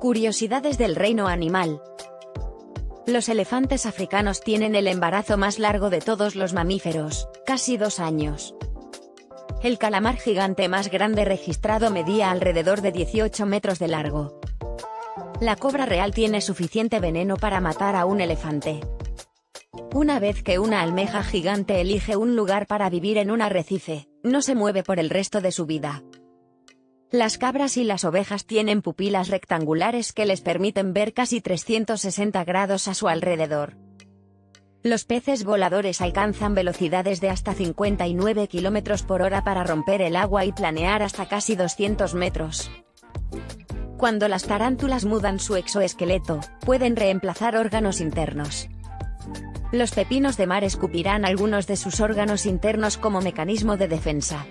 Curiosidades del reino animal. Los elefantes africanos tienen el embarazo más largo de todos los mamíferos, casi dos años. El calamar gigante más grande registrado medía alrededor de 18 metros de largo. La cobra real tiene suficiente veneno para matar a un elefante. Una vez que una almeja gigante elige un lugar para vivir en un arrecife, no se mueve por el resto de su vida. Las cabras y las ovejas tienen pupilas rectangulares que les permiten ver casi 360 grados a su alrededor. Los peces voladores alcanzan velocidades de hasta 59 km por hora para romper el agua y planear hasta casi 200 metros. Cuando las tarántulas mudan su exoesqueleto, pueden reemplazar órganos internos. Los pepinos de mar escupirán algunos de sus órganos internos como mecanismo de defensa.